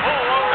oh, oh.